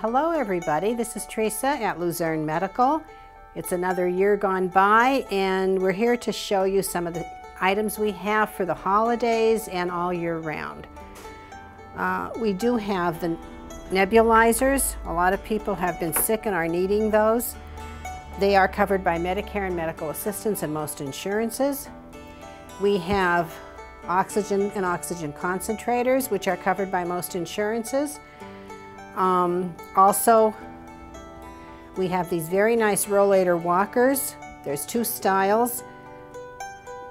Hello everybody, this is Teresa at Luzerne Medical. It's another year gone by and we're here to show you some of the items we have for the holidays and all year round. Uh, we do have the nebulizers. A lot of people have been sick and are needing those. They are covered by Medicare and medical assistance and most insurances. We have oxygen and oxygen concentrators, which are covered by most insurances. Um, also, we have these very nice rollator walkers. There's two styles.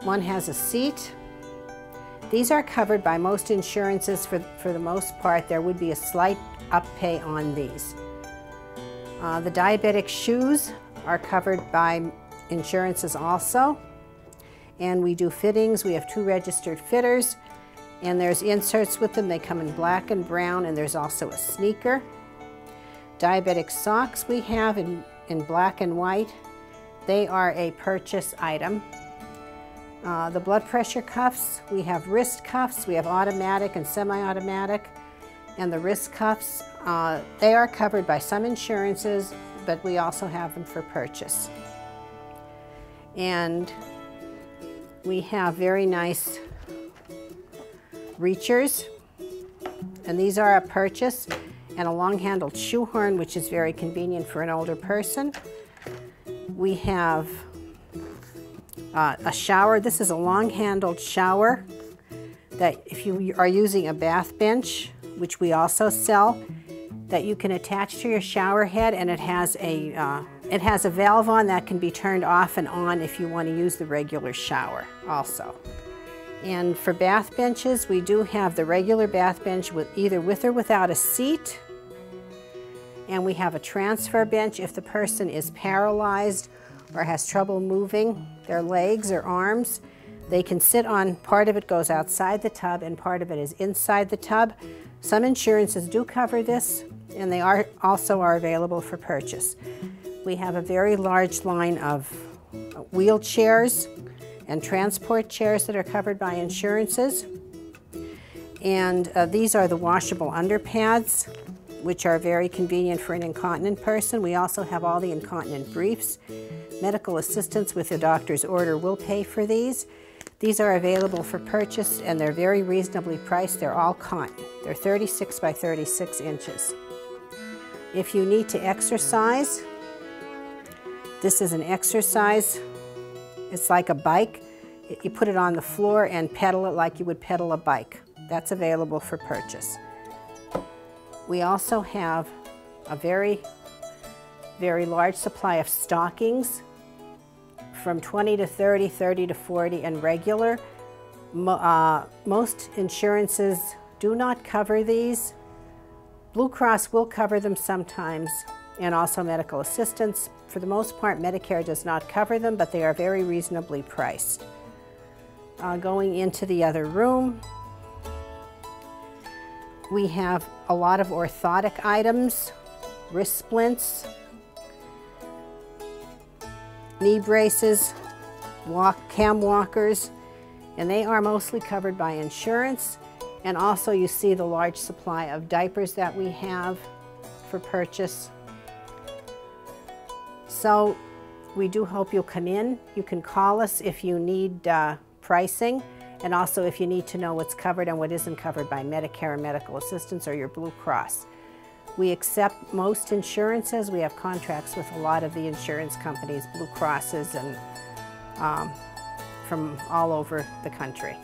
One has a seat. These are covered by most insurances for, for the most part. There would be a slight copay on these. Uh, the diabetic shoes are covered by insurances also. And we do fittings. We have two registered fitters. And there's inserts with them. They come in black and brown, and there's also a sneaker. Diabetic socks we have in, in black and white. They are a purchase item. Uh, the blood pressure cuffs, we have wrist cuffs, we have automatic and semi-automatic. And the wrist cuffs, uh, they are covered by some insurances, but we also have them for purchase. And we have very nice reachers, and these are a purchase, and a long-handled shoehorn, which is very convenient for an older person. We have uh, a shower. This is a long-handled shower that if you are using a bath bench, which we also sell, that you can attach to your shower head and it has a uh, it has a valve on that can be turned off and on if you want to use the regular shower also. And for bath benches, we do have the regular bath bench with either with or without a seat. And we have a transfer bench if the person is paralyzed or has trouble moving their legs or arms. They can sit on, part of it goes outside the tub and part of it is inside the tub. Some insurances do cover this and they are also are available for purchase. We have a very large line of wheelchairs and transport chairs that are covered by insurances. And uh, these are the washable underpads, which are very convenient for an incontinent person. We also have all the incontinent briefs. Medical assistance with a doctor's order will pay for these. These are available for purchase and they're very reasonably priced. They're all cotton. They're 36 by 36 inches. If you need to exercise, this is an exercise it's like a bike. You put it on the floor and pedal it like you would pedal a bike. That's available for purchase. We also have a very, very large supply of stockings from 20 to 30, 30 to 40, and regular. Uh, most insurances do not cover these. Blue Cross will cover them sometimes, and also medical assistance. For the most part, Medicare does not cover them, but they are very reasonably priced. Uh, going into the other room, we have a lot of orthotic items, wrist splints, knee braces, walk, cam walkers, and they are mostly covered by insurance. And also you see the large supply of diapers that we have for purchase so we do hope you'll come in. You can call us if you need uh, pricing and also if you need to know what's covered and what isn't covered by Medicare and medical assistance or your Blue Cross. We accept most insurances. We have contracts with a lot of the insurance companies, Blue Crosses, and um, from all over the country.